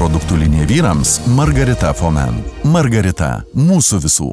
produktų linija vyrams Margarita Fomen. Margarita - mūsų visų.